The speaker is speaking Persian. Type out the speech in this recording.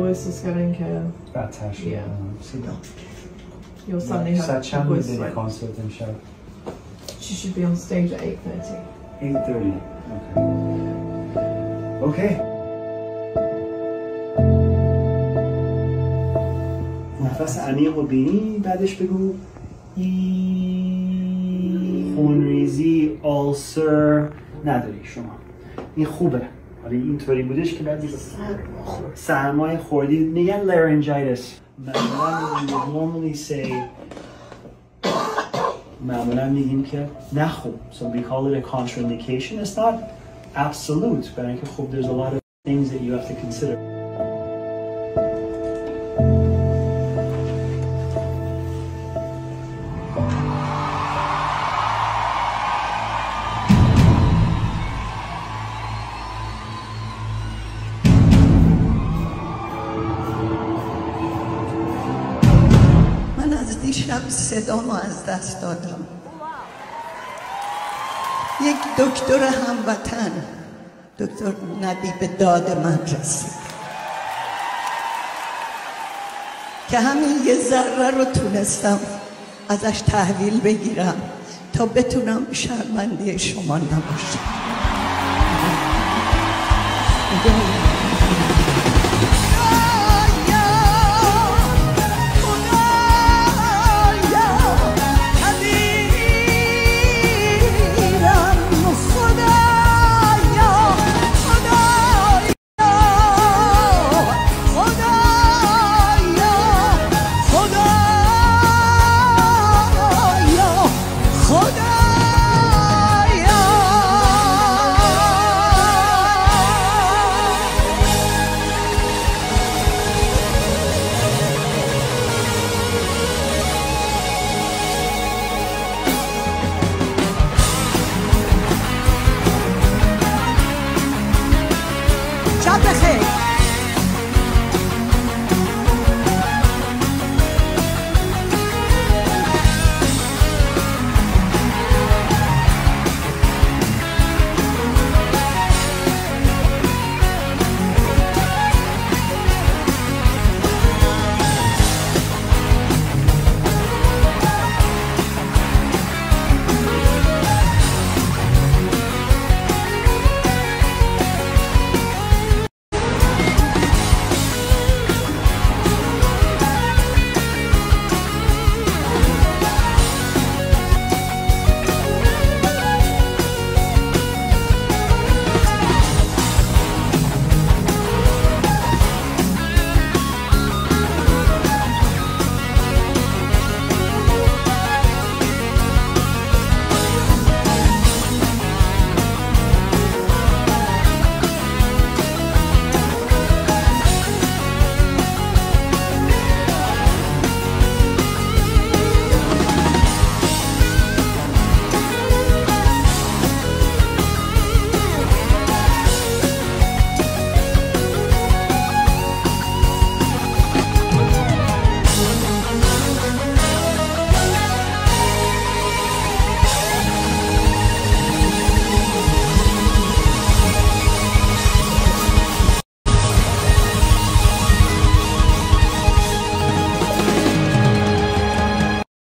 احساس کردن که بدتر شد Yeah. سیدم your suddenly had ساعت چند a voice می‌دونی کانسرت امشب؟ She should be on stage at 8.30 8.30 اوکی اوکی نفس عمیق و بینی بعدش بگو. خونریزی آلسر نداری شما. این خوبه. حالا اینطوری بودش که بعد سرمایه خوردی میگن لارنجایتس معمولا normally say معمولا میگیم که نه خوب so we call it a contraindication it's not absolute برای اینکه خب there's a lot of things that you have to consider دیشب صدامو از دست دادم. یک دکتر هموطن دکتر نبی به داد من رسید که همین یه ذره رو تونستم ازش تحویل بگیرم تا بتونم شرمنده شما نباشم.